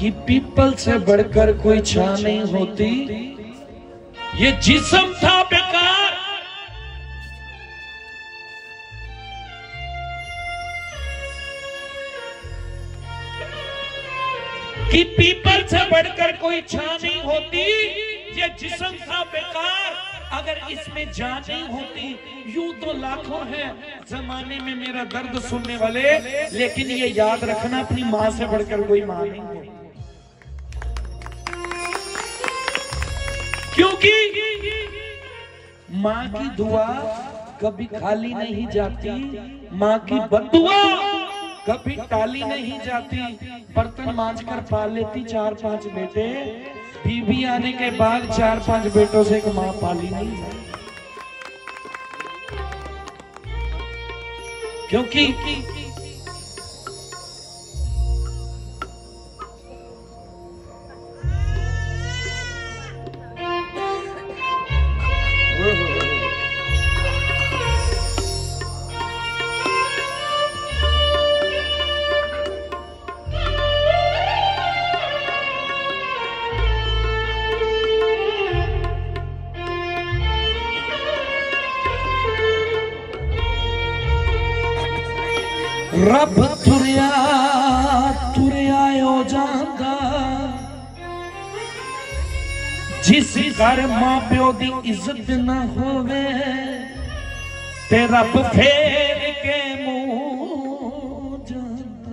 कि पीपल से बढ़कर कोई छा नहीं होती। ये जिसम था बेकार। कि पीपल से बढ़कर कोई छा नहीं होती। ये जिसम था बेकार। अगर इसमें जान नहीं होती, यूँ तो लाखों हैं जमाने में मेरा दर्द सुनने वाले, लेकिन ये याद रखना अपनी माँ से बढ़कर कोई माँ नहीं होती। क्योंकि माँ की दुआ कभी खाली नहीं जाती माँ की बदुआ कभी टाली नहीं जाती। बर्तन मांझ कर पाल लेती चार पाँच बेटे बीबी आने के बाद चार पाँच बेटों से एक माँ पाली नहीं जाती। क्योंकि ਘਰ ਮਾਂ ਪਿਓ ਦੀ ਇੱਜ਼ਤ ਨਾ ਹੋਵੇ ਤੇ ਰੱਬ ਫੇਰ ਕੇ ਮੂੰਹ ਜਾਂਦਾ।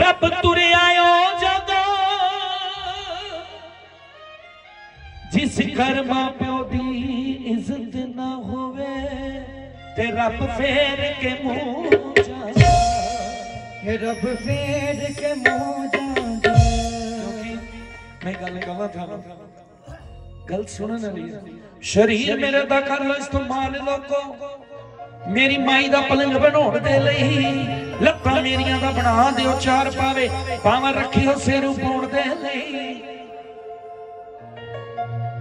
ਰੱਬ ਤੁਰਿਆ ਹੋ ਜਾਂਦਾ, ਜਿਸ ਘਰ ਮਾਂ ਪਿਓ ਦੀ ਇੱਜ਼ਤ ਨਾ ਹੋਵੇ ਤੇ ਰੱਬ ਫੇਰ ਕੇ ਮੂੰਹ ਜਾਂਦਾ। ਰੱਬ ਫੇਰ ਕੇ ਮੂੰਹ ਜਾਂਦਾ। ਮੈਂ ਗੱਲ ਕਹਾਂ ਤੁਹਾਨੂੰ। ਗੱਲ ਸੁਣਨ ਵਾਲੀ ਸ਼ਰੀਰ ਮੇਰੇ ਦਾ ਕਰ ਲੋ ਇਸਤੇਮਾਲ ਲੋਕੋ। ਮੇਰੀ ਮਾਈ ਦਾ ਪਲੰਗ ਬਣਾਉਣ ਦੇ ਲਈ ਲੱਤਾਂ ਮੇਰੀਆਂ ਦਾ ਬਣਾ ਦਿਓ ਚਾਰ ਪਾਵੇ। ਪਾਵਾਂ ਰੱਖਿਓ ਸਿਰ ਉਪਾਉਣ ਦੇ ਲਈ।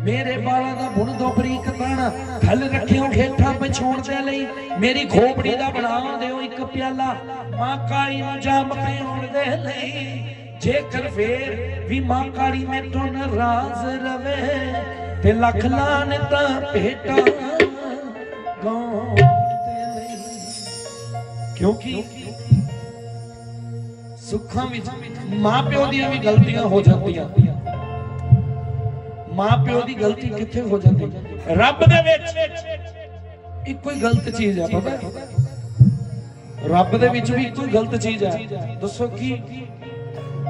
ਮੇਰੇ ਬਾਲਾਂ ਦਾ ਬੁਣ ਦੋ ਬਰੀਕ ਤਣ। ਥਲ ਰੱਖਿਓ ਖੇਠਾ ਪਛੋਣ ਦੇ ਲਈ। ਮੇਰੀ ਖੋਪੜੀ ਦਾ ਬਣਾ ਦਿਓ ਇੱਕ ਪਿਆਲਾ। ਮਾਂ ਕਾਲੀ ਨੂੰ ਜਾਮ ਪਿਉਣ ਦੇ ਲਈ। ਜੇਕਰ ਫੇਰ ਵੀ ਮਾਂ ਕਾਲੀ ਮੈਥੋਂ ਨਾਰਾਜ਼ ਰਵੇ ਤੇ ਲੱਖ ਲਾਨਤਾਂ ਭੇਟਾਂ ਗਾਉਣ ਲਈ ਕਿਉਂਕਿ ਸੁੱਖਾਂ ਵਿੱਚ ਮਾਂ ਪਿਓ ਦੀਆਂ ਵੀ ਗਲਤੀਆਂ ਹੋ ਜਾਂਦੀਆਂ। ਮਾਂ ਪਿਓ ਦੀ ਗਲਤੀ ਕਿੱਥੇ ਹੋ ਜਾਂਦੀ? ਰੱਬ ਦੇ ਵਿੱਚ ਇੱਕੋ ਹੀ ਗਲਤ ਚੀਜ਼ ਆ ਪਤਾ ਹੈ? ਰੱਬ ਦੇ ਵਿੱਚ ਵੀ ਇੱਕੋ ਹੀ ਗਲਤ ਚੀਜ਼ ਆ। ਦੱਸੋ ਕੀ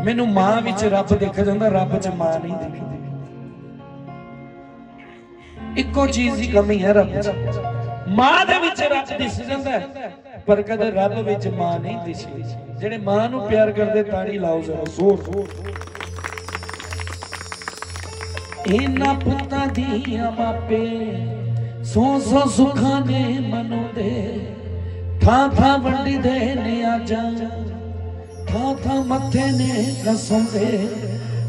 ਮੈਨੂੰ ਮਾਂ ਵਿੱਚ ਰੱਬ ਦੇਖਿਆ ਜਾਂਦਾ, ਰੱਬ 'ਚ ਮਾਂ ਨਹੀਂ ਦਿਖਦੀ ਇੱਕੋ ਚੀਜ਼ ਦੀ ਕਮੀ ਹੈ ਰੱਬ 'ਚ। ਮਾਂ ਦੇ ਵਿੱਚ ਰੱਬ ਦਿਸ ਜਾਂਦਾ ਪਰ ਕਦੇ ਰੱਬ ਵਿੱਚ ਮਾਂ ਨਹੀਂ ਦਿਸਦੀ ਜਿਹੜੇ ਮਾਂ ਨੂੰ ਪਿਆਰ ਕਰਦੇ ਤਾੜੀ ਲਾਓ ਜ਼ਰਾ ਜ਼ੋਰ। ਇਹਨਾਂ ਪੁੱਤਾਂ ਦੀਆਂ ਮਾਪੇ ਸੋ ਸੋ ਸੁੱਖਾਂ ਨੇ ਮਨਾਉਂਦੇ, ਥਾਂ ਥਾਂ ਵੰਡੀ ਦੇ ਨੇ ਆਜਾਂ ਥਾਂ ਥਾਂ ਮੱਥੇ ਨੇ ਰਸੋਂਦੇ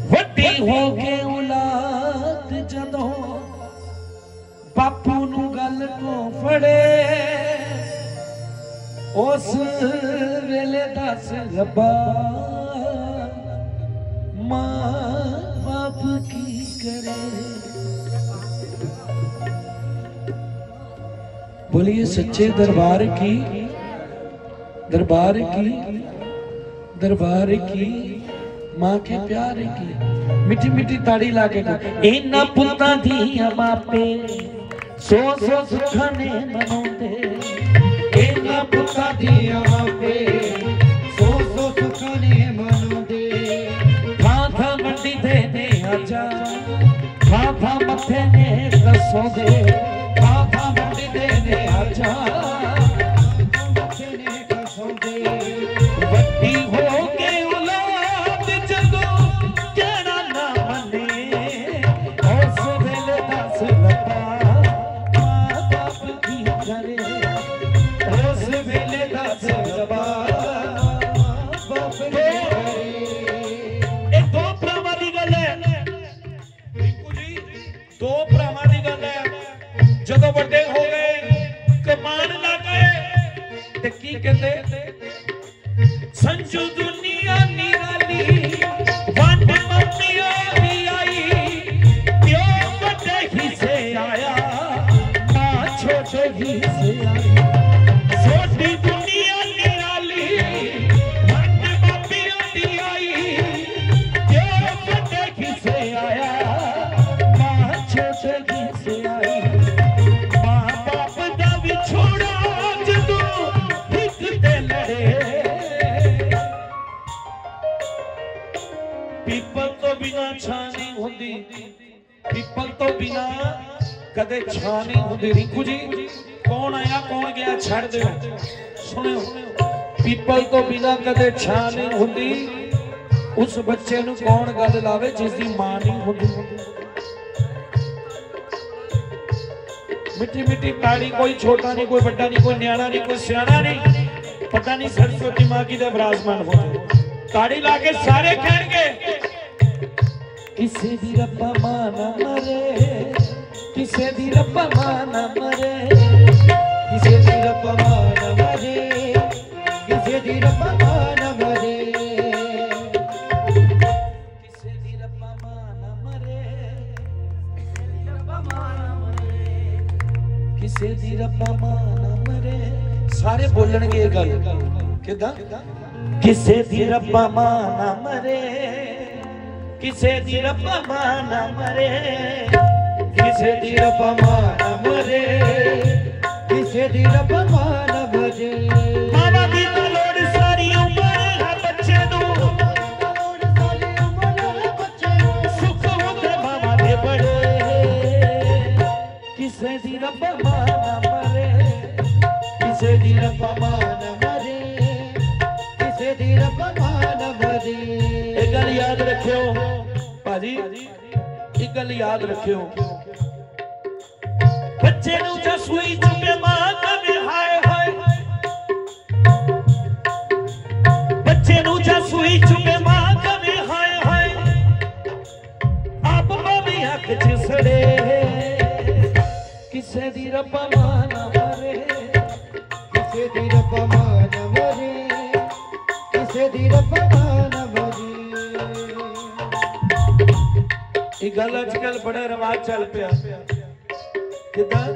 ਵੱਡੀ ਹੋ ਕੇ ਔਲਾਦ ਜਦੋਂ ਬਾਪੂ ਨੂੰ ਗੱਲ ਤੋਂ ਫੜੇ, ਉਸ ਵੇਲੇ ਦੱਸ ਰੱਬਾ ਮਾਂ ਬਾਪ ਕੀ ਕਰੇ? ਬੋਲੀਏ ਸੱਚੇ ਦਰਬਾਰ ਕੀ ਦਰਬਾਰ ਕੀ? दरबार की, माँ के प्यार की, मिठी मिठी ताड़ी लागे इना पुता दिया मापे सो सो सुखाने मनोते। इना पुता दिया मापे सो सो सुखाने मनोते। था था मंडी दे ने आजा था था मथे ने कसो दे था था मंडी दे ने आजा। संजू दुनिया निराली। ਤੋਂ ਬਿਨਾ ਕਦੇ ਛਾਂ ਨਹੀਂ ਹੁੰਦੀ ਰਿੰਕੂ ਜੀ। ਕੌਣ ਆਇਆ, ਕੌਣ ਗਿਆ, ਛੱਡ ਦਿਓ। ਸੁਣਿਓ ਪੀਪਲ ਤੋਂ ਬਿਨਾ ਕਦੇ ਛਾਂ ਨਹੀਂ ਹੁੰਦੀ। ਉਸ ਬੱਚੇ ਨੂੰ ਕੌਣ ਗੱਲ ਲਾਵੇ ਜਿਸ ਦੀ ਮਾਂ ਨਹੀਂ ਹੁੰਦੀ। ਮਿੱਠੀ ਮਿੱਠੀ ਤਾੜੀ, ਕੋਈ ਛੋਟਾ ਨਹੀਂ, ਕੋਈ ਵੱਡਾ ਨਹੀਂ, ਕੋਈ ਨਿਆਣਾ ਨਹੀਂ, ਕੋਈ ਸਿਆਣਾ ਨਹੀਂ। ਪਤਾ ਨਹੀਂ ਸਰਸਵਤੀ ਮਾਂ ਕੀ ਦਾ ਵਿਰਾਜਮਾਨ ਹੋ ਤਾੜੀ ਲਾ ਕੇ ਸਾਰੇ ਕਹਿਣਗੇ ਕਿਸੇ ਦੀ ਰੱਬਾ ਮਾਂ ਮਰੇ, ਕਿਸੇ ਦੀ ਰੱਬਾ ਮਾਂ ਮਰੇ, ਕਿਸੇ ਦੀ ਰੱਬ ਮਾਨ ਮਰੇ, ਕਿਸੇ ਦੀ ਰੱਬ ਮਾਨ ਮਰੇ। ਕਿਸੇ ਦੀ ਰੱਬਾ ਮਾਂ ਨਾ ਮਰੇ ਰੱਬਾ ਮਾਂ ਮਰੇ, ਕਿਸੇ ਦੀ ਰੱਬਾ ਮਾਂ ਮਰੇ। ਸਾਰੇ ਬੋਲਣਗੇ ਇਹ ਗੱਲ। ਕਿਦਾਂ? ਕਿਸੇ ਦੀ ਰੱਬਾ ਮਾਂ ਮਰੇ ਕਿਸੇ ਦੀ ਰੱਬਾ ਮਾਂ ਨਾ ਮਰੇ, ਕਿਸੇ ਦੀ ਰੱਬ ਮਾਨ ਮਰੇ, ਕਿਸੇ ਦੀ ਰੱਬ ਮਾਨ ਮਰੇ। ਮਾਵਾ ਭਾਜੀ ਇਹ ਗੱਲ ਯਾਦ ਰੱਖਿਓ। ਬੱਚੇ ਨੂੰ ਜਾਂ ਸੂਈ ਮਾਂ ਕਦੇ ਹਾਏ ਹਾਏ। ਬੱਚੇ ਨੂੰ ਜਾਂ ਸੂਈ ਮਾਂ ਕਦੇ ਹਾਏ ਹਾਏ। ਆਪ ਭਾਵੇਂ ਅੱਖ ਚ ਸੜੇ। ਕਿਸੇ ਦੀ ਰੱਬਾ ਮਾਂ ਨਾ ਮਰੇ। ਕਿਸੇ ਦੀ ਰੱਬ ਮਾਨ ਮਰੇ। ਕਿਸੇ ਦੀ ਰੱਬ ਮਾਨ ਗੱਲ ਅੱਜ ਕੱਲ ਬੜਾ ਰਿਵਾਜ ਚੱਲ ਪਿਆ। ਕਿਦਾਂ?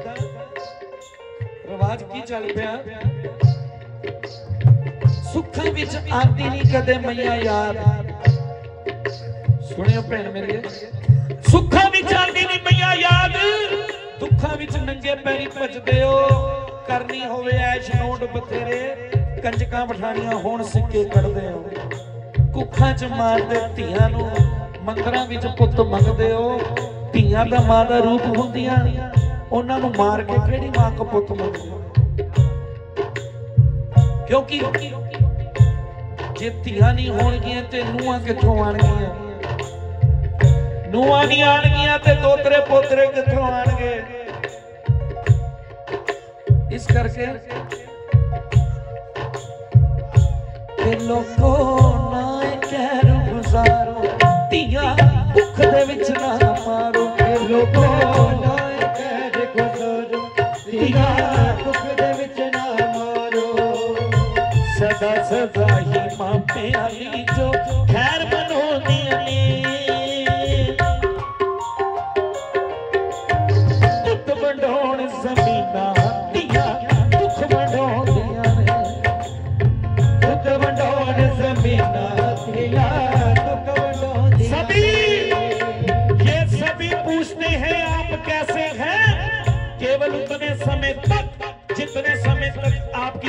ਰਿਵਾਜ ਕੀ ਚੱਲ ਪਿਆ? ਸੁੱਖਾਂ ਵਿੱਚ ਆਂਦੀ ਨਹੀਂ ਕਦੇ ਮਈਆ ਯਾਦ। ਸੁਣਿਓ ਭੈਣ ਮੇਰੀ ਸੁੱਖਾਂ ਵਿੱਚ ਆਂਦੀ ਨਹੀਂ ਮਈਆ ਯਾਦ। ਦੁੱਖਾਂ ਵਿੱਚ ਨੰਗੇ ਪੈਰੀ ਭਜਦੇ ਹੋ। ਕਰਨੀ ਹੋਵੇ ਐਸ਼ ਨੋਟ ਬਥੇਰੇ। ਕੰਜਕਾਂ ਬਿਠਾਣੀਆਂ ਹੋਣ ਸਿੱਕੇ ਕੱਢਦੇ ਹੋ। ਕੁੱਖਾਂ 'ਚ ਮਾਰਦੇ ਧੀਆਂ ਨੂੰ। ਮੰਦਰਾਂ ਵਿੱਚ ਪੁੱਤ ਮੰਗਦੇ ਹੋ, ਧੀਆਂ ਦਾ ਮਾਂ ਦਾ ਰੂਪ ਹੁੰਦੀਆਂ, ਉਹਨਾਂ ਨੂੰ ਮਾਰ ਕੇ ਕਿਹੜੀ ਮਾਂ ਕੋ ਪੁੱਤ ਮੰਗਦੇ ਕਿਉਂਕਿ ਜੇ ਧੀਆਂ ਨਹੀਂ ਹੋਣਗੀਆਂ ਤੇ ਨੂੰਹਾਂ ਕਿੱਥੋਂ ਆਣਗੀਆਂ ਨੂੰਹਾਂ ਨਹੀਂ ਆਣਗੀਆਂ ਤੇ ਦੋਤਰੇ ਪੋਤਰੇ ਕਿੱਥੋਂ ਆਣਗੇ ਇਸ ਕਰਕੇ ਤੇ ਲੋਕੋ ਨਾ ਇਹ ਕਹਿਰ ਧੀਆਂ, ਭੁੱਖ ਦੇ ਵਿੱਚ ਨਾ ਮਾਰੋ ਇਹ ਲੋਕੋ। ਨਾ ਕਹਿ ਗੁਜ਼ਰੋ ਧੀਆਂ ਦੁੱਖ ਦੇ ਵਿੱਚ ਨਾ ਮਾਰੋ। ਸਦਾ ਸਦਾ ਹੀ ਮਾਪਿਆਂ ਲਈ ਜੋ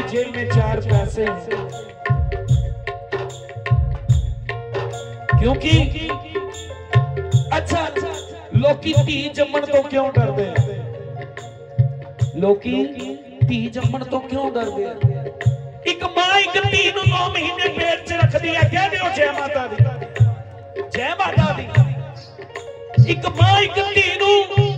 जेब में चार पैसे हैं क्योंकि अच्छा ਲੋਕੀ ਧੀ ਜੰਮਣ ਤੋਂ ਕਿਉਂ ਡਰਦੇ ਆ ਲੋਕੀ ਧੀ ਜੰਮਣ ਤੋਂ ਕਿਉਂ ਡਰਦੇ ਆ ਇੱਕ ਮਾਂ ਇੱਕ ਧੀ ਨੂੰ 9 ਮਹੀਨੇ ਪੇਟ 'ਚ ਰੱਖਦੀ ਹੈ ਕਹਿ ਦਿਓ ਜੈ ਮਾਤਾ ਦੀ ਜੈ ਮਾਤਾ ਦੀ ਇੱਕ ਮਾਂ ਇੱਕ ਧੀ ਨੂੰ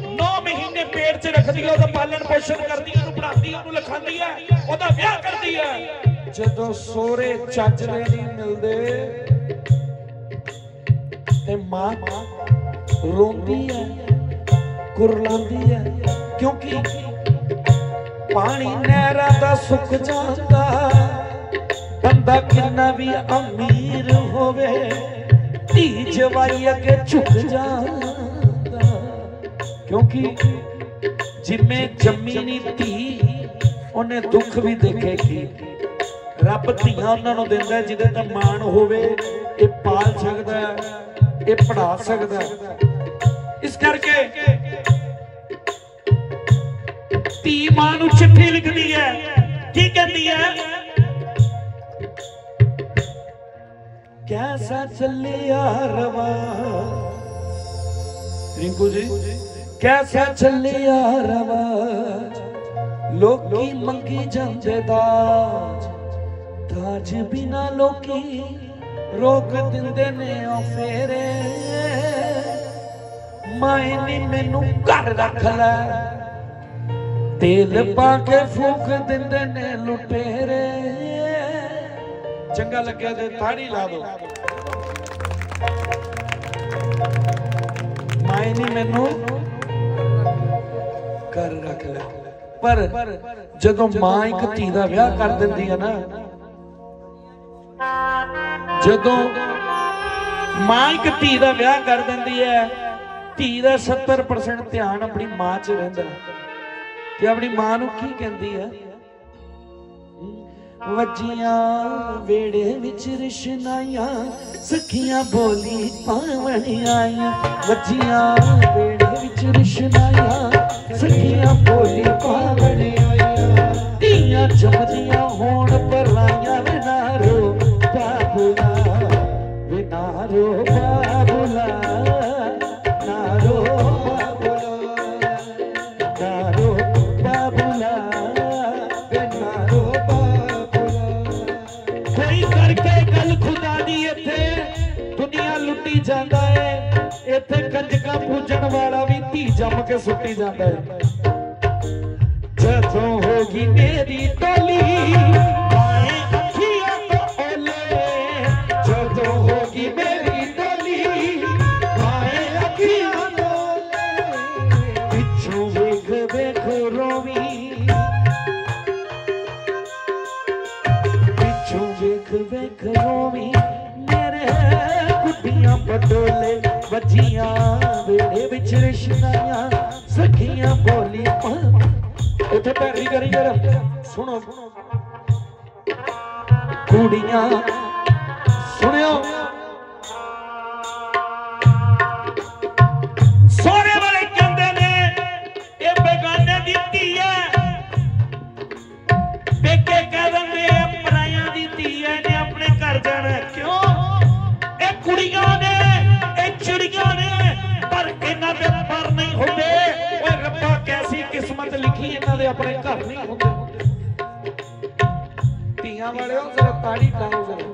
9 ਪੇਟ 'ਚ ਰੱਖਦੀ ਹੈ ਉਹਦਾ ਪਾਲਣ ਪੋਸ਼ਣ ਕਰਦੀ ਹੈ ਉਹਨੂੰ ਪੜ੍ਹਾਉਂਦੀ ਹੈ ਉਹਨੂੰ ਲਿਖਾਉਂਦੀ ਹੈ ਉਹਦਾ ਵਿਆਹ ਕਰਦੀ ਹੈ ਜਦੋਂ ਸੋਹਰੇ ਚਾਚਰੇ ਨਹੀਂ ਮਿਲਦੇ, ਤੇ ਮਾਂ ਰੋਂਦੀ ਹੈ ਕੁਰਲਾਉਂਦੀ ਹੈ ਕਿਉਂਕਿ ਪਾਣੀ ਨਹਿਰਾਂ ਦਾ ਸੁੱਕ ਜਾਂਦਾ ਬੰਦਾ ਕਿੰਨਾ ਵੀ ਅਮੀਰ ਹੋਵੇ, ਧੀ ਜਵਾਈ ਅੱਗੇ ਝੁਕ ਜਾਂਦਾ। ਕਿਉਂਕਿ ਜਿਵੇਂ ਜੰਮੀ ਨਹੀਂ ਧੀ, ਉਹਨੇ ਦੁੱਖ ਵੀ ਦੇਖੇਗੀ ਰੱਬ ਧੀਆਂ ਉਹਨਾਂ ਨੂੰ ਦਿੰਦਾ ਜਿਹਦੇ ਤੇ ਮਾਣ ਹੋਵੇ, ਇਹ ਪਾਲ ਸਕਦਾ ਇਹ ਪੜਾ ਸਕਦਾ ਇਸ ਕਰਕੇ ਧੀ ਮਾਂ ਨੂੰ ਚਿੱਠੀ ਲਿਖਦੀ ਹੈ। ਕੀ ਕਹਿੰਦੀ ਹੈ? ਕੈਸਾ ਚੱਲਿਆ ਰਵਾ? ਰਿੰਕੂ ਜੀ? ਕੈਸਾ ਚੱਲਿਆ ਰਵਾਜ? ਲੋਕੀ ਮੰਗੀ ਜਾਂਦੇ ਦਾਜ। ਦਾਜ ਬਿਨਾ ਲੋਕੀ ਰੋਕ ਦਿੰਦੇ ਨੇ ਉਹ ਫੇਰੇ ਮਾਏ ਮੈਨੂੰ ਘਰ ਰੱਖ ਲੈ। ਤੇਲ ਪਾ ਕੇ ਫੂਕ ਦਿੰਦੇ ਨੇ ਲੁਟੇਰੇ। ਚੰਗਾ ਲੱਗਿਆ ਤੇ ਤਾੜੀ ਲਾ ਦੋ। ਮਾਏ ਨੀ ਮੈਨੂੰ ਕਰ ਰੱਖ ਲੈ। ਪਰ ਜਦੋਂ ਮਾਂ ਇੱਕ ਧੀ ਦਾ ਵਿਆਹ ਕਰ ਦਿੰਦੀ ਹੈ ਨਾ, ਜਦੋਂ ਮਾਂ ਇੱਕ ਧੀ ਦਾ ਵਿਆਹ ਕਰ ਦਿੰਦੀ ਹੈ ਧੀ ਦਾ 70% ਧਿਆਨ ਆਪਣੀ ਮਾਂ 'ਚ ਰਹਿੰਦਾ। ਤੇ ਆਪਣੀ ਮਾਂ ਨੂੰ ਕੀ ਕਹਿੰਦੀ ਹੈ ਵੱਜੀਆਂ ਵੇੜੇ ਵਿੱਚ ਰਿਸ਼ਨਾਈਆਂ, ਸਖੀਆਂ ਬੋਲੀ ਪਾਵਣ ਆਈਆਂ। ਵੱਜੀਆਂ ਵੇੜੇ ਵਿੱਚ ਰਿਸ਼ਨਾਈਆਂ ਸਖੀਆਂ ਬੋਲੀ ਪਾਵਣ ਆਈਆਂ ਧੀਆਂ ਜਮਦੀਆਂ ਹੋਣ ਪਰਾਈਆਂ ਵਿਨਾਰੋ ਬਾਬੂਲਾ ਵਿਨਾਰੋ ਬਾਬੂਲਾ ਨਾਰੋ ਬਾਬੂਲਾ ਨਾਰੋ ਬਾਬੂਲਾ ਨਾਰੋ ਕੋਈ ਕਰਕੇ ਗੱਲ ਖੁਦਾ ਦੀ ਇੱਥੇ ਦੁਨੀਆ ਲੁੱਟੀ ਜਾਂਦਾ ਏ ਇੱਥੇ ਕੰਜਕਾਂ ਪੂਜਣ ਵਾਲਾ ਵੀ ਧੀ ਜੰਮ ਕੇ ਸੁੱਟੀ ਜਾਂਦਾ ਹੈ। ਜਦੋਂ ਹੋਗੀ ਮੇਰੀ ਟੋਲੀ। ਵੇੜੇ ਸਖੀਆਂ ਬੋਲੀ ਪਾ। ਉੱਥੇ ਪੈਰੀ ਕਰੀ ਯਾਰ ਸੁਣੋ। ਕੁੜੀਆਂ ਸੁਣਿਓ। ਆਪਣੇ ਘਰ ਨਹੀਂ ਹੁੰਦੇ। ਧੀਆਂ ਵਾਲਿਓ ਜ਼ਰਾ ਤਾੜੀ ਲਾਓ ਜ਼ਰਾ।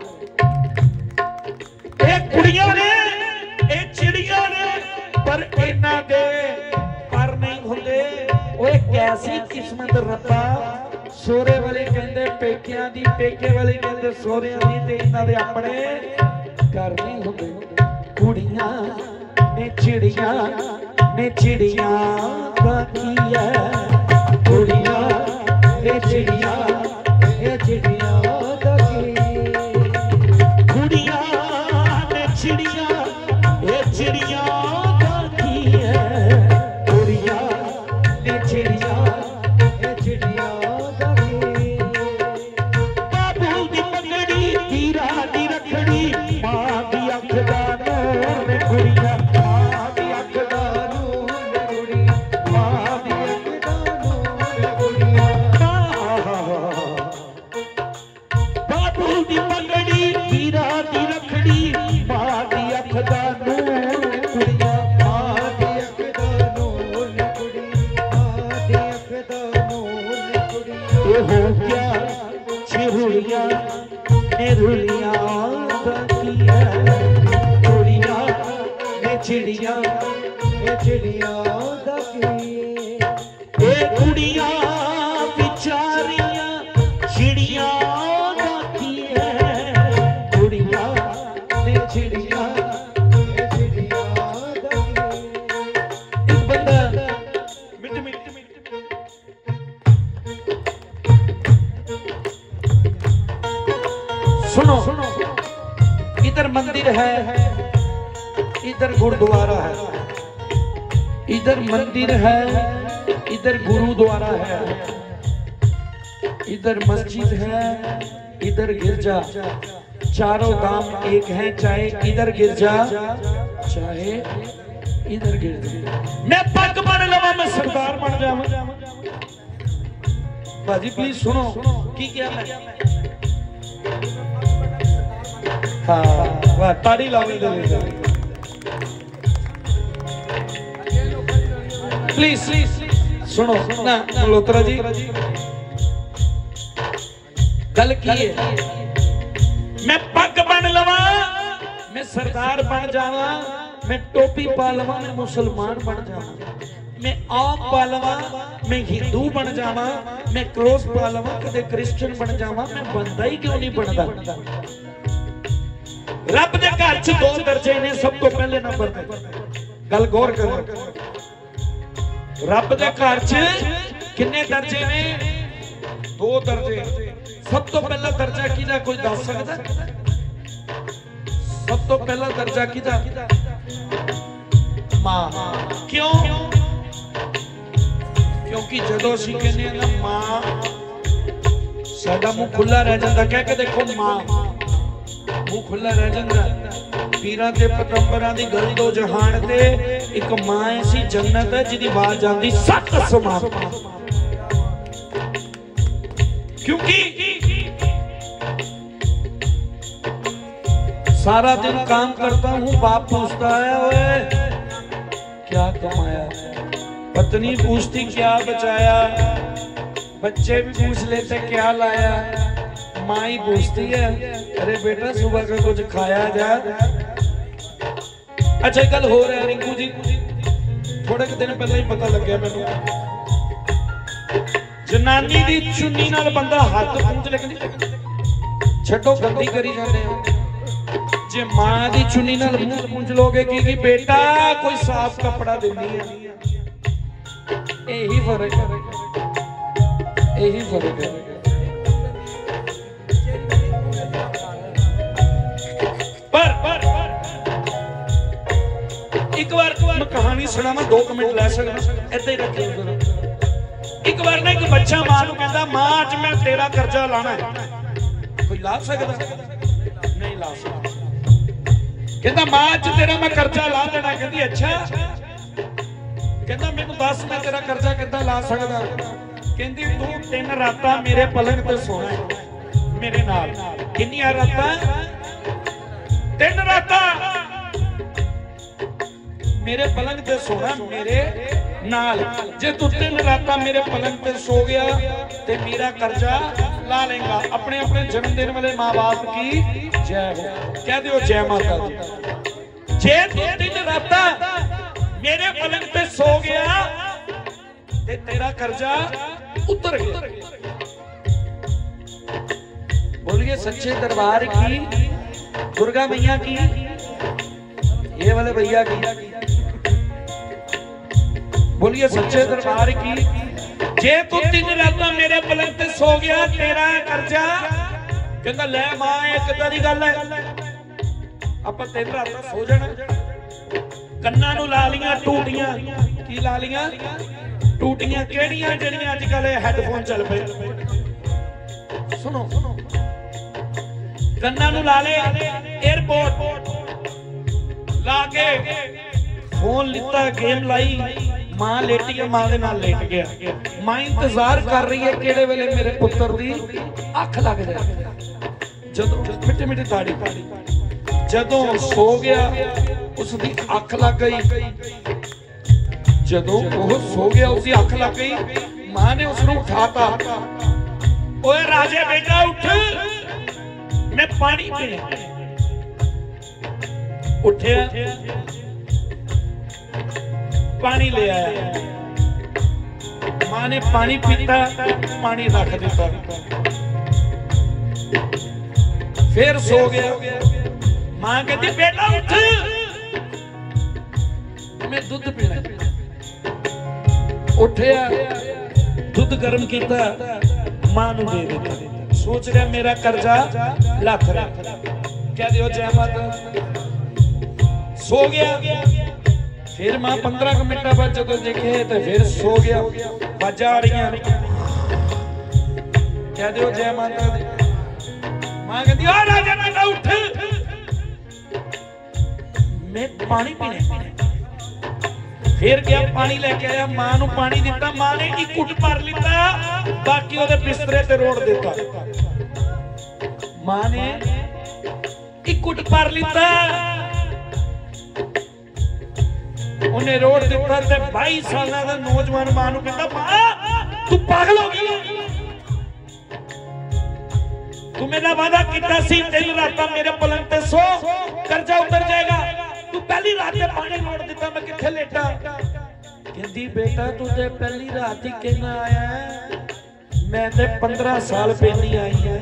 ਇਹ ਕੁੜੀਆਂ ਨੇ ਇਹ ਚਿੜੀਆਂ ਨੇ ਪਰ ਇਹਨਾਂ ਦੇ ਪਰ ਨਹੀਂ ਹੁੰਦੇ। ਓਏ ਕੈਸੀ ਕਿਸਮਤ ਰੱਬਾ। ਸੋਰੇ ਵਾਲੇ ਕਹਿੰਦੇ ਪੇਕਿਆਂ ਦੀ ਪੇਕੇ ਵਾਲੇ ਕਹਿੰਦੇ ਸੋਹਰਿਆਂ ਦੀ ਤੇ ਇਹਨਾਂ ਦੇ ਆਪਣੇ ਘਰ ਨਹੀਂ ਹੁੰਦੇ। ਕੁੜੀਆਂ ਨੇ ਚਿੜੀਆਂ ਨੇ ਚਿੜੀਆਂ ਦਾ सुनो। इधर मंदिर है, इधर गुरुद्वारा है। इधर मंदिर है, इधर गुरुद्वारा है। इधर मस्जिद है, इधर गिरजा। चारों धाम एक है, चाहे इधर गिरजा, चाहे इधर गिरजा। मैं पग बन लवा, मैं सरदार बन जावा भाजी प्लीज़ सुनो, की क्या हाँ? ਹਾਂ। ਵਾਹ ਤਾੜੀ ਲਾਉਣੀ ਦੇ ਪਲੀਜ਼ ਸੁਣੋ ਨਾ ਮਲੋਤਰਾ ਜੀ। ਗੱਲ ਕੀ ਹੈ? ਮੈਂ ਪੱਗ ਬਣ ਲਵਾਂ ਮੈਂ ਸਰਦਾਰ ਬਣ ਜਾਵਾਂ ਮੈਂ ਟੋਪੀ ਪਾ ਲਵਾਂ ਮੈਂ ਮੁਸਲਮਾਨ ਬਣ ਜਾਵਾਂ। ਮੈਂ ਆਪ ਪਾ ਲਵਾਂ ਮੈਂ ਹਿੰਦੂ ਬਣ ਜਾਵਾਂ ਮੈਂ ਕ੍ਰੋਸ ਪਾ ਲਵਾਂ ਕਦੇ ਕ੍ਰਿਸਚੀਅਨ ਬਣ ਜਾਵਾਂ ਮੈਂ ਬੰਦਾ ਹੀ ਕਿਉਂ ਨਹੀਂ ਬਣਦਾ? ਰੱਬ ਦੇ ਘਰ 'ਚ ਦੋ ਦਰਜੇ ਨੇ, ਸਭ ਤੋਂ ਪਹਿਲੇ ਨੰਬਰ ਤੇ। ਗੱਲ ਗੌਰ ਕਰੋ। ਰੱਬ ਦੇ ਘਰ 'ਚ ਕਿੰਨੇ ਦਰਜੇ ਨੇ? ਦੋ ਦਰਜੇ। ਸਭ ਤੋਂ ਪਹਿਲਾ ਦਰਜਾ ਕਿਹਦਾ, ਕੋਈ ਦੱਸ ਸਕਦਾ? ਸਭ ਤੋਂ ਪਹਿਲਾ ਦਰਜਾ ਕਿਹਦਾ? ਮਾਂ। ਕਿਉਂ? ਕਿਉਂਕਿ ਜਦੋਂ ਅਸੀਂ ਕਹਿੰਦੇ ਆ ਮਾਂ, ਸਾਡਾ ਮੂੰਹ ਖੁੱਲਾ ਰਹਿ ਜਾਂਦਾ, ਕਹਿ ਕੇ ਦੇਖੋ ਮਾਂ। ਮੂੰਹ ਖੁੱਲਾ ਰਹਿ ਜਾਂਦਾ ਪੀਰਾਂ ਤੇ ਪਤੰਬਰਾਂ ਦੀ ਗੱਲ ਤੋਂ ਜਹਾਨ ਤੇ ਇੱਕ ਮਾਂ ਐਸੀ ਜੰਨਤ ਹੈ ਜਿਹਦੀ ਆਵਾਜ਼ ਆਉਂਦੀ ਸੱਤ ਅਸਮਾਨ क्योंकि सारा दिन काम करता हूँ बाप पूछता है ओए क्या कमाया पत्नी पूछती क्या बचाया बच्चे भी पूछ लेते क्या लाया माँ ही पूछती है अरे बेटा सुबह का कुछ खाया जा अच्छा एक गल हो रहा है रिंकू जी थोड़े कुछ दिन पहले ही पता लग गया मैंने ਜਨਾਨੀ ਦੀ ਚੁੰਨੀ ਨਾਲ ਬੰਦਾ ਹੱਥ ਪੂੰਝ ਲੇਕਿਨ ਛੱਡੋ ਗੰਦੀ ਕਰੀ ਜਾਂਦੇ ਹੋ ਜੇ ਮਾਂ ਦੀ ਚੁੰਨੀ ਨਾਲ ਮੂੰਹ ਪੂੰਝ ਲੋਗੇ ਕੀ ਕੀ ਬੇਟਾ ਕੋਈ ਸਾਫ਼ ਕੱਪੜਾ ਦਿੰਦੀ ਹੈ ਇਹੀ ਫਰਕ ਹੈ ਇਹੀ ਫਰਕ ਹੈ ਕਹਾਣੀ ਸੁਣਾਵਾਂ 2 ਮਿੰਟ ਲੈ ਸਕਦਾ। ਏਦਾਂ ਹੀ ਰੱਖਿਓ ਜ਼ਰਾ। ਇੱਕ ਵਾਰ ਨਾ ਇੱਕ ਬੱਚਾ ਮਾਂ ਨੂੰ ਕਹਿੰਦਾ, ਮਾਂ, ਅੱਜ ਮੈਂ ਤੇਰਾ ਕਰਜ਼ਾ ਲਾਣਾ ਹੈ। ਕੋਈ ਲਾ ਸਕਦਾ? ਨਹੀਂ ਲਾ ਸਕਦਾ। ਕਹਿੰਦਾ, ਮਾਂ, ਅੱਜ ਤੇਰਾ ਮੈਂ ਕਰਜ਼ਾ ਲਾ ਦੇਣਾ। ਕਹਿੰਦੀ, ਅੱਛਾ। ਕਹਿੰਦਾ, ਮੈਨੂੰ ਦੱਸ, ਮੈਂ ਤੇਰਾ ਕਰਜ਼ਾ ਕਿੱਦਾਂ ਲਾ ਸਕਦਾ? ਕਹਿੰਦੀ, ਤੂੰ ਤਿੰਨ ਰਾਤਾਂ ਮੇਰੇ ਪਲੰਗ ਤੇ ਸੋਣਾ ਮੇਰੇ ਨਾਲ। ਕਿੰਨੀਆਂ ਰਾਤਾਂ? ਤਿੰਨ ਰਾਤਾਂ। ਮੇਰੇ ਪਲੰਗ ਤੇ ਸੋਣਾ ਮੇਰੇ ਨਾਲ ਜੇ ਤੂੰ ਤਿੰਨ ਰਾਤਾਂ ਮੇਰੇ ਪਲੰਗ ਤੇ ਸੋ ਗਿਆ ਤੇ ਮੇਰਾ ਕਰਜ਼ਾ ਲਾ ਲੇਗਾ ਆਪਣੇ ਆਪਣੇ ਜਨਮ ਦਿਨ ਵਾਲੇ ਮਾਂ-ਬਾਪ ਕੀ ਜੈ ਹੋ ਕਹਿ ਦਿਓ ਜੈ ਮਾਤਾ ਦੀ ਜੇ ਤੂੰ ਤਿੰਨ ਰਾਤਾਂ ਮੇਰੇ ਪਲੰਗ ਤੇ ਸੋ ਗਿਆ ਤੇ ਤੇਰਾ ਕਰਜ਼ਾ ਉਤਰ ਗਿਆ बोलिए सच्चे दरबार की दुर्गा मैया की ये वाले भैया की ਬੋਲੀਏ ਸੱਚੇ ਦਰਬਾਰ ਕੀ? ਜੇ ਤੂੰ ਤਿੰਨ ਰਾਤਾਂ ਮੇਰੇ ਪਲੰਗ ਤੇ ਸੋ ਗਿਆ, ਤੇਰਾ ਕਰਜ਼ਾ? ਕਹਿੰਦਾ, ਲੈ ਮਾਂ, ਇੱਕ ਤਾਂ ਦੀ ਗੱਲ ਹੈ। ਆਪਾਂ ਤਿੰਨ ਰਾਤਾਂ ਸੋ ਜਾਣਾ। ਕੰਨਾਂ ਨੂੰ ਲਾ ਲੀਆਂ ਟੂਟੀਆਂ। ਕੀ ਲਾ ਲੀਆਂ? ਟੂਟੀਆਂ ਕਿਹੜੀਆਂ ਜਿਹੜੀਆਂ ਅੱਜ ਕੱਲ ਹੈੱਡਫੋਨ ਚੱਲ ਪਏ? ਸੁਣੋ। ਕੰਨਾਂ ਨੂੰ ਲਾ ਲੇ 에어ਪੋਰਟ ਲਾ ਕੇ ਫੋਨ ਲਿੱਤਾ ਗੇਮ ਲਾਈ। ਮਾਂ ਲੇਟੀ ਹੈ ਮਾਂ ਦੇ ਨਾਲ ਲੇਟ ਗਿਆ। ਮਾਂ ਇੰਤਜ਼ਾਰ ਕਰ ਰਹੀ ਹੈ ਕਿਹੜੇ ਵੇਲੇ ਮੇਰੇ ਪੁੱਤਰ ਦੀ ਅੱਖ ਲੱਗ ਜਾਏ। ਜਦੋਂ ਮਿੱਟੀ ਮਿੱਟੀ ਤਾੜੀ ਜਦੋਂ ਸੋ ਗਿਆ, ਉਸ ਦੀ ਅੱਖ ਲੱਗ ਗਈ। ਜਦੋਂ ਉਹ ਸੋ ਗਿਆ, ਉਸ ਦੀ ਅੱਖ ਲੱਗ ਗਈ, ਮਾਂ ਨੇ ਉਸ ਨੂੰ ਉਠਾਤਾ। ਓਏ ਰਾਜੇ, ਬੇਟਾ ਉੱਠ। ਮੈਂ ਪਾਣੀ ਪੀਣਾ। ਉੱਠਿਆ। ਪਾਣੀ ਲੈ ਆਇਆ ਮਾਂ ਨੇ ਪਾਣੀ ਪੀਤਾ, ਪਾਣੀ ਰੱਖ ਦਿੱਤਾ। ਫਿਰ ਸੋ ਗਿਆ। ਮਾਂ ਕਹਿੰਦੀ, ਬੇਟਾ ਉੱਠ। ਮੈਂ ਦੁੱਧ ਪੀਣਾ ਉੱਠਿਆ, ਦੁੱਧ ਗਰਮ ਕੀਤਾ, ਮਾਂ ਨੂੰ ਦੇ ਦਿੱਤਾ। ਸੋਚ ਰਿਹਾ, ਮੇਰਾ ਕਰਜ਼ਾ ਲੱਥ ਰਿਹਾ ਕਹਿ ਦਿਓ, ਜੈ ਮਾਤਾ ਸੋ ਗਿਆ। ਫਿਰ ਮਾਂ 15 ਕੁ ਮਿੰਟਾਂ ਬਾਅਦ ਜਦੋਂ ਦੇਖੇ ਤੇ ਫਿਰ ਸੋ ਗਿਆ ਵਾਜਾਂ ਆ ਰਹੀਆਂ ਕਹਿ ਦਿਓ ਜੈ ਮਾਤਾ ਦੀ। ਮਾਂ ਕਹਿੰਦੀ ਆ ਰਾਜਾ ਨਾ ਉੱਠ! ਮੈਂ ਪਾਣੀ ਪੀਣਾ ਫਿਰ ਗਿਆ, ਪਾਣੀ ਲੈ ਕੇ ਆਇਆ, ਮਾਂ ਨੂੰ ਪਾਣੀ ਦਿੱਤਾ। ਮਾਂ ਨੇ ਇੱਕ ਘੁੱਟ ਭਰ ਲਿੱਤਾ, ਬਾਕੀ ਉਹਦੇ ਬਿਸਤਰੇ ਤੇ ਰੋੜ ਦਿੱਤਾ। ਮਾਂ ਨੇ ਇੱਕ ਘੁੱਟ ਭਰ ਲਿੱਤਾ। ਉਹਨੇ ਰੋੜ ਦਿੱਤਾ ਤੇ 22 ਸਾਲਾਂ ਦਾ ਨੌਜਵਾਨ ਮਾਂ ਨੂੰ ਕਹਿੰਦਾ, ਮਾਂ, ਤੂੰ ਪਾਗਲ ਹੋ ਗਈ ਤੂੰ ਮੇਰਾ ਵਾਦਾ ਕੀਤਾ ਸੀ ਤਿੰਨ ਰਾਤਾਂ ਮੇਰੇ ਪਲੰਗ ਤੇ ਸੋ, ਕਰਜ਼ਾ ਉਤਰ ਜਾਏਗਾ। ਤੂੰ ਪਹਿਲੀ ਰਾਤ ਤੇ ਪਾਣੀ ਰੋੜ ਦਿੱਤਾ, ਮੈਂ ਕਿੱਥੇ ਲੇਟਾਂ? ਕਹਿੰਦੀ, ਬੇਟਾ, ਤੂੰ ਤੇ ਪਹਿਲੀ ਰਾਤ ਹੀ ਕਹਿਣਾ ਆਇਆ ਮੈਂ ਤੇ 15 ਸਾਲ ਪਹਿਲੀ ਆਈ ਆ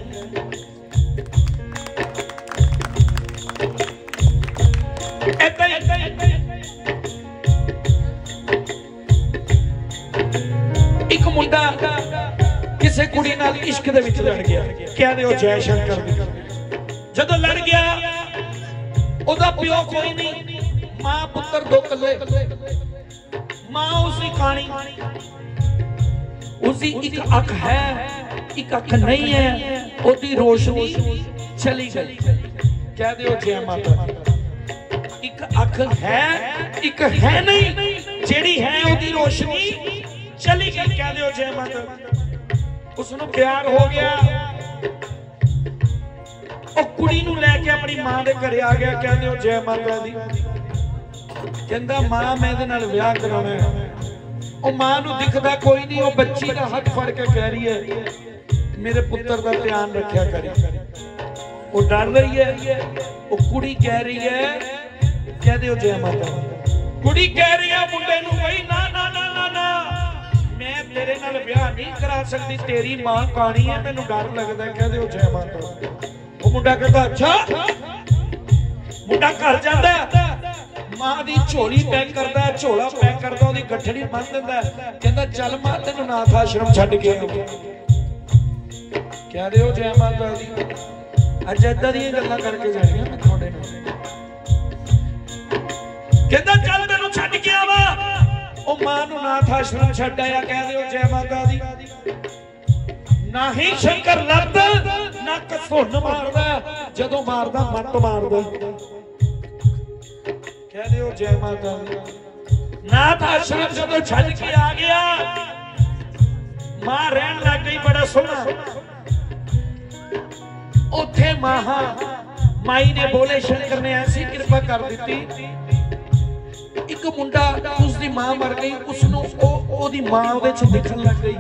ਏਦਾਂ ਹੀ ਮੁੰਡਾ ਕਿਸੇ ਕੁੜੀ ਨਾਲ ਇਸ਼ਕ ਦੇ ਵਿੱਚ ਲੜ ਗਿਆ। ਕਹਿੰਦੇ ਉਹ ਜੈ ਸ਼ੰਕਰ? ਜਦੋਂ ਲੜ ਗਿਆ ਉਹਦਾ ਪਿਓ ਕੋਈ ਨਹੀਂ ਮਾਂ ਪੁੱਤਰ ਦੋ ਇਕੱਲੇ। ਮਾਂ ਉਸਦੀ ਕਾਣੀ ਉਸਦੀ ਇੱਕ ਅੱਖ ਹੈ ਇੱਕ ਅੱਖ ਨਹੀਂ ਹੈ ਉਹਦੀ ਰੋਸ਼ਨੀ ਚਲੀ ਗਈ। ਕਹਿ ਦਿਓ ਜੈ ਮਾਤਾ। ਇੱਕ ਅੱਖ ਹੈ ਇੱਕ ਹੈ ਨਹੀਂ ਜਿਹੜੀ ਹੈ ਉਹਦੀ ਰੋਸ਼ਨੀ ਚਲੀ ਗਈ, ਕਹਿ ਦਿਓ ਜੈ ਮਾਤਾ। ਦੀ। ਉਸ ਨੂੰ ਪਿਆਰ ਹੋ ਗਿਆ। ਉਹ ਕੁੜੀ ਨੂੰ ਲੈ ਕੇ ਆਪਣੀ ਮਾਂ ਦੇ ਘਰੇ ਆ ਗਿਆ ਕਹਿੰਦੇ ਉਹ ਜੈ ਮਾਤਾ। ਦੀ ਕਹਿੰਦਾ, ਮਾਂ, ਮੈਂ ਇਹਦੇ ਨਾਲ ਵਿਆਹ ਕਰਾਉਣਾ ਹੈ। ਉਹ ਮਾਂ ਨੂੰ ਦਿਖਦਾ ਕੋਈ ਨਹੀਂ, ਉਹ ਬੱਚੀ ਦਾ ਹੱਥ ਫੜ ਕੇ ਕਹਿ ਰਹੀ ਹੈ, ਮੇਰੇ ਪੁੱਤਰ ਦਾ ਧਿਆਨ ਰੱਖਿਆ ਕਰੀ। ਉਹ ਡਰ ਰਹੀ ਹੈ। ਉਹ ਕੁੜੀ ਕਹਿ ਰਹੀ ਹੈ ਕਹਦੇ ਉਹ ਜੈ ਮਾਤਾ। ਕੁੜੀ ਕਹਿ ਰਹੀ ਹੈ, ਮੁੰਡੇ ਨੂੰ, ਬਈ ਨਾ ਮੈਂ ਤੇਰੇ ਨਾਲ ਵਿਆਹ ਨਹੀਂ ਕਰਾ ਸਕਦੀ, ਤੇਰੀ ਮਾਂ ਕਾਣੀ ਹੈ, ਮੈਨੂੰ ਡਰ ਲੱਗਦਾ ਹੈ। ਉਹ ਜੈ ਮਾਤਾ ਉਹ ਮੁੰਡਾ ਕਹਿੰਦਾ, ਅੱਛਾ। ਮੁੰਡਾ ਘਰ ਜਾਂਦਾ ਮਾਂ ਦੀ ਝੋਲੀ ਪੈਕ ਕਰਦਾ ਝੋਲਾ ਪੈਕ ਕਰਦਾ, ਉਹਦੀ ਗੱਠੜੀ ਬੰਨ ਦਿੰਦਾ ਕਹਿੰਦਾ, ਚੱਲ ਮਾਂ, ਤੈਨੂੰ ਨਾਥ ਆਸ਼ਰਮ ਛੱਡ ਕੇ ਆਉਂਦਾ ਕਹਿੰਦੇ, ਉਹ ਜੈ ਮਾਤਾ ਦੀ। ਅੱਜ ਏਦਾਂ ਦੀਆਂ ਗੱਲਾਂ ਕਰਕੇ ਜਾਣੀਆਂ ਮੈਂ ਤੁਹਾਡੇ ਨਾਲ। ਕਹਿੰਦਾ, ਚੱਲ ਉਹ ਮਾਂ ਨੂੰ ਨਾਥ ਆਸ਼ਰਮ ਛੱਡ ਆਇਆ ਕਹਿੰਦੇ ਉਹ ਜੈ ਮਾਤਾ ਦੀ। ਨਾ ਹੀ ਸ਼ੰਕਰ ਲੱਤ, ਨਾ ਕਸੁੰਨ ਮਾਰਦਾ, ਜਦੋਂ ਮਾਰਦਾ ਮੱਤ ਮਾਰਦਾ। ਕਹਦੇ ਉਹ ਜੈ ਮਾਤਾ ਦੀ। ਨਾਥ ਆਸ਼ਰਮ ਜਦੋਂ ਛੱਡ ਕੇ ਆ ਗਿਆ, ਮਾਂ ਰਹਿਣ ਲੱਗ ਗਈ ਬੜਾ ਸੋਹਣਾ। ਉੱਥੇ ਮਾਹਾ ਮਾਈ ਨੇ ਬੋਲੇ, ਸ਼ੰਕਰ ਨੇ ਐਸੀ ਕਿਰਪਾ ਕਰ ਦਿੱਤੀ। ਇੱਕ ਮੁੰਡਾ ਉਸ ਦੀ ਮਾਂ ਮਰ ਗਈ ਉਸ ਨੂੰ ਉਹ, ਉਹਦੀ ਮਾਂ ਉਹਦੇ ਚ ਦਿਖਣ ਲੱਗ ਗਈ।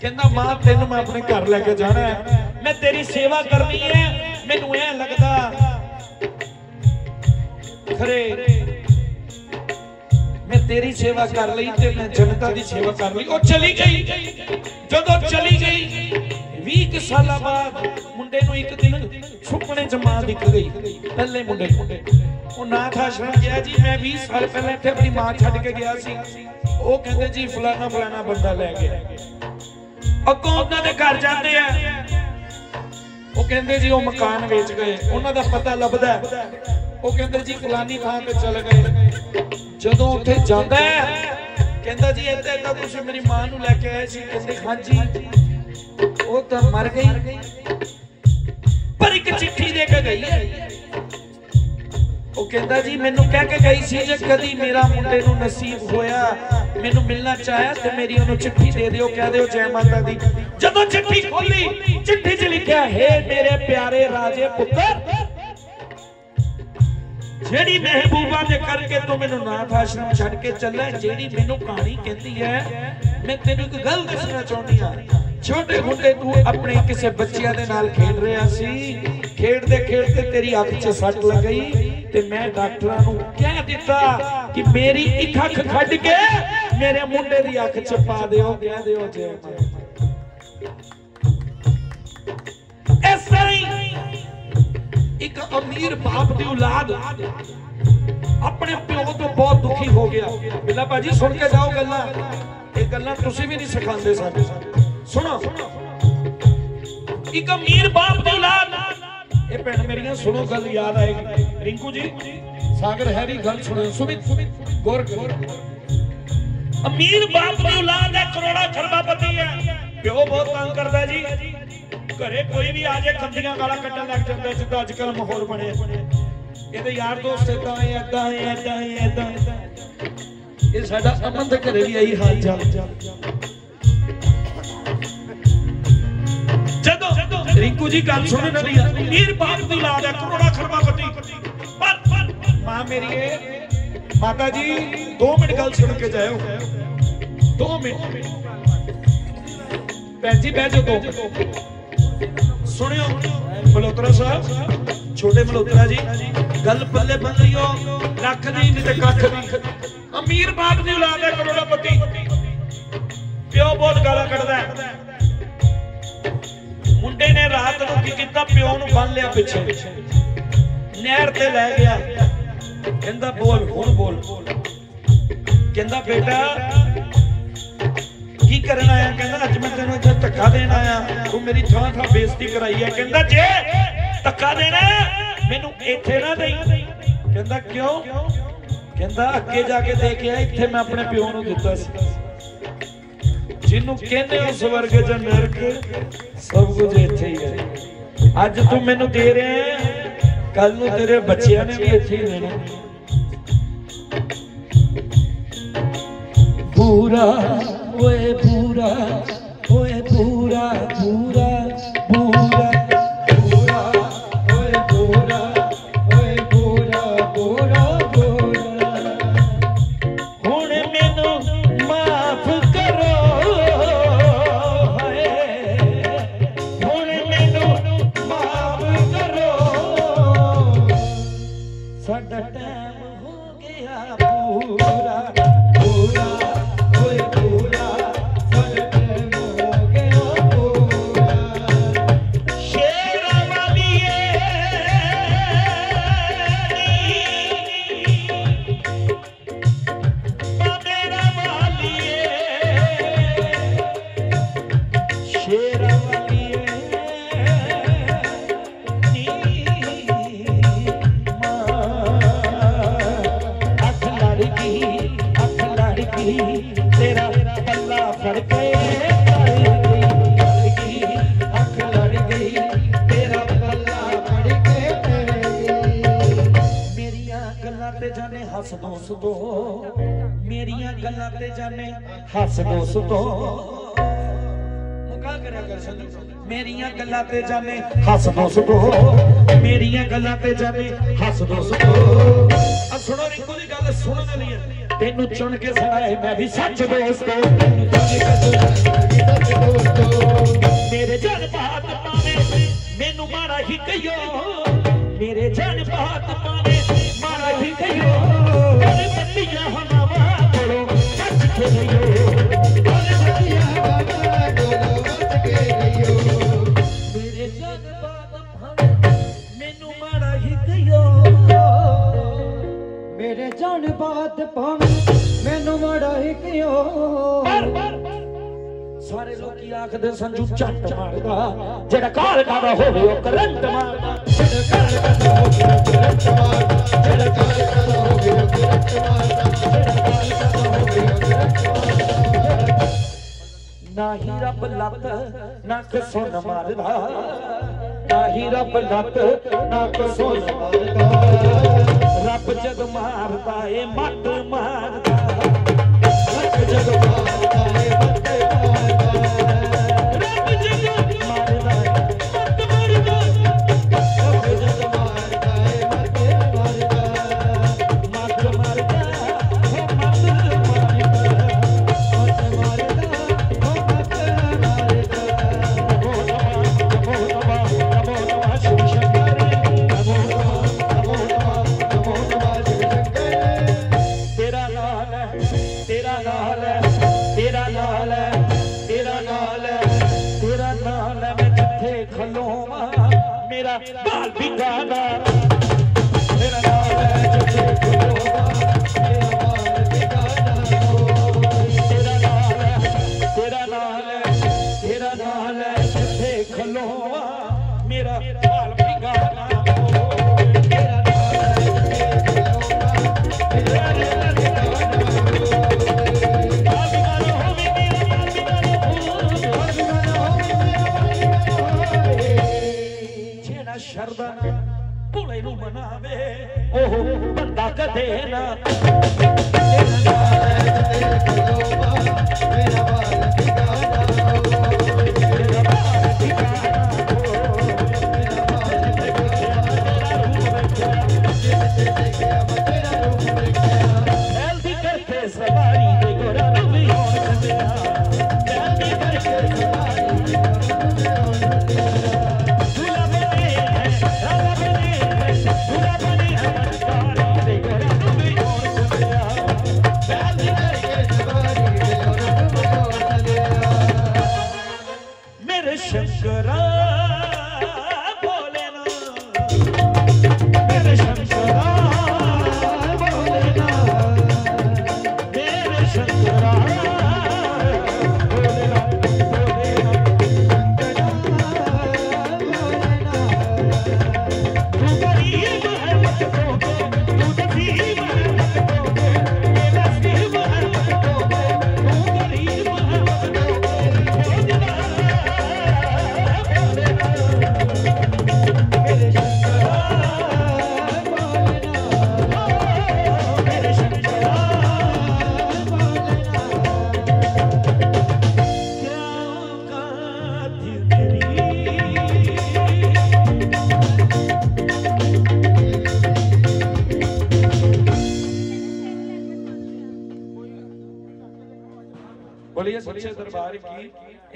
ਕਹਿੰਦਾ, ਮਾਂ, ਤੈਨੂੰ ਮੈਂ ਆਪਣੇ ਘਰ ਲੈ ਕੇ ਜਾਣਾ ਹੈ। ਮੈਂ ਤੇਰੀ ਸੇਵਾ ਕਰਨੀ ਹੈ। ਮੈਨੂੰ ਐ ਲੱਗਦਾ, ਖਰੇ ਮੈਂ ਤੇਰੀ ਸੇਵਾ ਕਰ ਲਈ ਤੇ ਮੈਂ ਜਨਤਾ ਦੀ ਸੇਵਾ ਕਰ ਲਈ। ਉਹ ਚਲੀ ਗਈ। ਜਦੋਂ ਚਲੀ ਗਈ 20 ਕੁ ਸਾਲਾਂ ਬਾਅਦ ਮੁੰਡੇ ਨੂੰ ਇੱਕ ਦਿਨ ਸੁਪਨੇ ਚ ਮਾਂ ਦਿਖ ਗਈ, ਪਹਿਲੇ ਮੁੰਡੇ ਉਹ ਨਾਥ ਆਸ਼ਰਮ ਗਿਆ ਜੀ, ਮੈਂ 20 ਸਾਲ ਪਹਿਲਾਂ ਇੱਥੇ ਆਪਣੀ ਮਾਂ ਛੱਡ ਕੇ ਗਿਆ ਸੀ। ਉਹ ਕਹਿੰਦੇ, ਜੀ, ਫਲਾਣਾ ਫਲਾਣਾ ਬੰਦਾ ਲੈ ਗਿਆ। ਅੱਗੋਂ ਉਹਨਾਂ ਦੇ ਘਰ ਜਾਂਦੇ ਆ। ਉਹ ਕਹਿੰਦੇ, ਜੀ, ਉਹ ਮਕਾਨ ਵੇਚ ਗਏ। ਉਹਨਾਂ ਦਾ ਪਤਾ ਲੱਭਦਾ। ਉਹ ਕਹਿੰਦੇ, ਜੀ ਫਲਾਨੀ ਥਾਂ ਤੇ ਚਲੇ ਗਏ। ਜਦੋਂ ਉੱਥੇ ਜਾਂਦਾ, ਕਹਿੰਦਾ, ਜੀ ਏਦਾਂ ਏਦਾਂ ਤੁਸੀਂ ਮੇਰੀ ਮਾਂ ਨੂੰ ਲੈ ਕੇ ਆਏ ਸੀ। ਕਹਿੰਦੇ, ਹਾਂਜੀ। ਉਹ ਤਾਂ ਮਰ ਗਈ। ਪਰ ਇੱਕ ਚਿੱਠੀ ਦੇ ਕੇ ਗਈ ਹੈ। ਉਹ ਕਹਿੰਦਾ ਜੀ, ਮੈਨੂੰ ਕਹਿ ਕੇ ਗਈ ਸੀ ਜੇ ਕਦੀ ਮੇਰਾ ਮੁੰਡੇ ਨੂੰ ਨਸੀਬ ਹੋਇਆ, ਮੈਨੂੰ ਮਿਲਣਾ ਚਾਹਿਆ ਤੇ ਮੇਰੀ ਉਹਨੂੰ ਚਿੱਠੀ ਦੇ ਦਿਓ, ਕਹਿ ਦਿਓ ਜੈ ਮਾਤਾ ਦੀ। ਜਦੋਂ ਚਿੱਠੀ ਖੋਲੀ, ਚਿੱਠੀ 'ਚ ਲਿਖਿਆ, ਹੈ ਮੇਰੇ ਪਿਆਰੇ ਰਾਜੇ ਪੁੱਤਰ, ਜਿਹੜੀ ਮਹਿਬੂਬਾ ਦੇ ਕਰਕੇ ਤੂੰ ਮੈਨੂੰ ਨਾਥ ਆਸ਼ਰਮ ਛੱਡ ਕੇ ਚੱਲਿਆ, ਜਿਹੜੀ ਮੈਨੂੰ ਕਹਾਣੀ ਕਹਿੰਦੀ ਹੈ, ਮੈਂ ਤੈਨੂੰ ਇੱਕ ਗੱਲ ਦੱਸਣਾ ਚਾਹੁੰਦੀ ਹਾਂ। ਛੋਟੇ ਹੁੰਦੇ ਤੂੰ ਆਪਣੇ ਕਿਸੇ ਬੱਚਿਆਂ ਦੇ ਨਾਲ ਖੇਡ ਰਿਹਾ ਸੀ, ਖੇਡਦੇ ਖੇਡਦੇ ਤੇਰੀ ਅੱਖ 'ਚ ਸੱਟ ਲੱਗ ਗਈ ਤੇ ਮੈਂ ਡਾਕਟਰਾਂ ਨੂੰ ਕਹਿ ਦਿੱਤਾ ਕਿ ਮੇਰੀ ਇੱਕ ਅੱਖ ਕੱਢ ਕੇ ਮੇਰੇ ਮੁੰਡੇ ਦੀ ਅੱਖ 'ਚ ਪਾ ਦਿਓ, ਕਹਿ ਦਿਓ ਜੈ ਇਸ ਤਰ੍ਹਾਂ ਇੱਕ ਅਮੀਰ ਬਾਪ ਦੀ ਔਲਾਦ ਆਪਣੇ ਪਿਓ ਤੋਂ ਬਹੁਤ ਦੁਖੀ ਹੋ ਗਿਆ। ਬਿੱਲਾ ਭਾਜੀ, ਸੁਣ ਕੇ ਜਾਓ ਗੱਲਾਂ। ਇਹ ਗੱਲਾਂ ਤੁਸੀਂ ਵੀ ਨਹੀਂ ਸਿਖਾਉਂਦੇ ਸਾਡੇ। ਸੁਣੋ। ਇੱਕ ਅਮੀਰ ਬਾਪ ਦੀ ਔਲਾਦ। ਇਹ ਭੈਣ ਮੇਰੀਆਂ, ਸੁਣੋ ਗੱਲ, ਯਾਦ ਆਏਗੀ। ਰਿੰਕੂ ਜੀ, ਸਾਗਰ ਹੈਰੀ ਗੱਲ ਸੁਣੋ ਸੁਮਿਤ, ਗੌਰ ਕਰੋ ਅਮੀਰ ਬਾਪ ਦੀ ਔਲਾਦ ਹੈ, ਕਰੋੜਾ ਖਰਬਾਪਤੀ ਹੈ। ਪਿਓ ਬਹੁਤ ਤੰਗ ਕਰਦਾ ਜੀ। ਘਰੇ ਕੋਈ ਵੀ ਆ ਜਾਏ ਖੰਦੀਆਂ ਗਾਲਾਂ ਕੱਢਣ ਲੱਗ ਜਾਂਦਾ ਜਿੱਦਾਂ ਅੱਜ ਕੱਲ ਮਾਹੌਲ ਬਣਿਆ। ਇਹਦੇ ਯਾਰ ਦੋਸਤ ਇਦਾਂ ਹੈ ਇਦਾਂ ਹੈ ਇਦਾਂ ਹੈ ਇਦਾਂ ਇਹ ਸਾਡਾ ਅਮਨ ਦੇ ਘਰੇ ਵੀ ਆਈ ਹਾਲ ਚਾਲ। ਰਿੰਕੂ ਜੀ ਗੱਲ ਸੁਣਨ ਵਾਲੀ ਆ ਅਮੀਰ ਬਾਪ ਦੀ ਔਲਾਦ ਹੈ ਕਰੋੜਾ ਖਰਬਾਪਤੀ ਪਰ ਮਾਂ ਮੇਰੀ ਇਹ ਮਾਤਾ ਜੀ 2 ਮਿੰਟ ਗੱਲ ਸੁਣ ਕੇ ਜਾਇਓ। 2 ਮਿੰਟ। ਭੈਣ ਜੀ, ਬਹਿ ਜਾਓ ਸੁਣਿਓ ਮਲੋਤਰਾ ਸਾਹਿਬ, ਛੋਟੇ ਮਲੋਤਰਾ ਜੀ, ਗੱਲ ਪੱਲੇ ਬੰਨਿਓ ਲੱਖ ਦੀ ਨਹੀਂ ਤੇ ਕੱਖ ਦੀ। ਅਮੀਰ ਬਾਪ ਦੀ ਔਲਾਦ ਹੈ ਕਰੋੜਪਤੀ ਪਿਓ ਬਹੁਤ ਗਾਲਾਂ ਕੱਢਦਾ ਨੂੰ ਕੀ ਕੀਤਾ, ਪਿਓ ਨੂੰ ਬੰਨ ਲਿਆ ਪਿੱਛੇ। ਨਹਿਰ ਤੇ ਲੈ ਗਿਆ। ਕਹਿੰਦਾ, ਬੋਲ, ਹੁਣ ਬੋਲ। ਕਹਿੰਦਾ, ਬੇਟਾ, ਕੀ ਕਰਨ ਆਇਆ ਕਹਿੰਦਾ, ਅੱਜ ਮੈਂ ਤੈਨੂੰ ਇੱਥੇ ਧੱਕਾ ਦੇਣ ਆਇਆ। ਤੂੰ ਮੇਰੀ ਥਾਂ ਥਾਂ ਬੇਇੱਜ਼ਤੀ ਕਰਾਈ ਹੈ। ਕਹਿੰਦਾ, ਜੇ ਧੱਕਾ ਦੇਣਾ, ਮੈਨੂੰ ਇੱਥੇ ਨਾ ਦੇਈ। ਕਹਿੰਦਾ, ਕਿਉਂ? ਕਹਿੰਦਾ, ਅੱਗੇ ਜਾ ਕੇ ਦੇਖਿਆ, ਇੱਥੇ ਮੈਂ ਆਪਣੇ ਪਿਓ ਨੂੰ ਦਿੱਤਾ ਸੀ। ਜਿਹਨੂੰ ਕਹਿੰਦੇ ਹੋ ਸਵਰਗ ਜਾਂ ਨਰਕ, ਸਭ ਕੁਝ ਇੱਥੇ ਹੀ ਹੈ। ਅੱਜ ਤੂੰ ਮੈਨੂੰ ਦੇ ਰਿਹਾ ਕੱਲ ਨੂੰ ਤੇਰੇ ਬੱਚਿਆਂ ਨੇ ਵੀ ਇੱਥੇ ਹੀ ਦੇਣਾ ਪੂਰਾ ਓਏ ਪੂਰਾ ਓਏ ਪੂਰਾ ਪੂਰਾ ਹੱਸ ਮੁਕਾ ਕਰਿਆ ਕਰ ਸੰਜੂ ਮੇਰੀਆਂ ਗੱਲਾਂ ਤੇ ਜਾਣੇ, ਹੱਸ ਦੋਸਤੋ ਮੇਰੀਆਂ ਗੱਲਾਂ ਤੇ ਜਾਣੇ, ਹੱਸ ਦੋਸਤੋ ਆ ਸੁਣੋ ਰਿੰਕੂ ਦੀ ਗੱਲ ਸੁਣਨ ਵਾਲੀ ਤੈਨੂੰ ਚੁਣ ਕੇ ਸੁਣਾਏ ਮੈਂ ਵੀ ਸੱਚ ਦੋਸਤੋ। ਤੈਨੂੰ ਚੁਣ ਕੇ ਸੁਣਾਏ। ਮੇਰੇ ਜਨ ਬਾਤ ਪਾਵੇ, ਮੈਨੂੰ ਮਾਰਾ ਹੀ ਕਹੀਓ। ਮੇਰੇ ਜਨ ਬਾਤ ਪਾਵੇ ਮਾਰਾ ਹੀ ਕਹੀਓ। ਅਰੇ ਬੱਤੀਆਂ ਹਨਾਵਾ ਕੋਲੋਂ ਸੱਚ ਖੇਲਿਓ ਮੇਰੇ ਬਾਤ ਪਾਵੇਂ? ਮੈਨੂੰ ਮਾੜਾ ਹੀ ਕਿਉਂ? ਸਾਰੇ ਲੋਕੀ ਆਖਦੇ ਸੰਜੂ ਝੱਟ ਮਾਰਦਾ, ਜਿਹੜਾ ਕਾਲ ਕਾਦਾ ਹੋਵੇ ਉਹ ਕਰੰਟ ਮਾਰਦਾ। ਜਿਹੜਾ ਕਾਲ ਕਦਾ ਹੋ ਗਿਆ ਕਰੰਟ ਮਾਰਦਾ, ਜਿਹੜਾ ਕਾਲ ਕਦਾ ਹੋ ਗਿਆ ਕਰੰਟ ਮਾਰਦਾ, ਜਿਹੜਾ ਕਾਲ ਕਦਾ ਹੋ ਗਿਆ ਕਰੰਟ ਮਾਰਦਾ। ਨਾ ਹੀ ਰੱਬ ਲੱਤ, ਨਾ ਕਸੁਣ ਮਾਰਦਾ। ਨਾ ਹੀ ਰੱਬ ਲੱਤ, ਨਾ ਕਸੁਣ ਰੱਬ ਜਗ ਮਾਰਦਾ ਏ ਮੱਤ ਮਾਰਦਾ। ਲੱਖ ਜਗ ਖਲੋਆ ਮੇਰਾ ਹਾਲ ਬਿਗਾੜਾ ਸ਼ਰਦਾ ਭੁਲੇ ਨੂੰ ਮਨਾਵੇ ਉਹ ਬੰਦਾ ਕਦੇ ਨਾ ਸ਼ੰਕਰਾ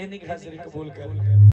ਇੰਨੀ ਹਾਜ਼ਰੀ ਕਬੂਲ ਕਰ।